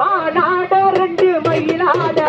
மாநாட ரெண்டு மயிலாட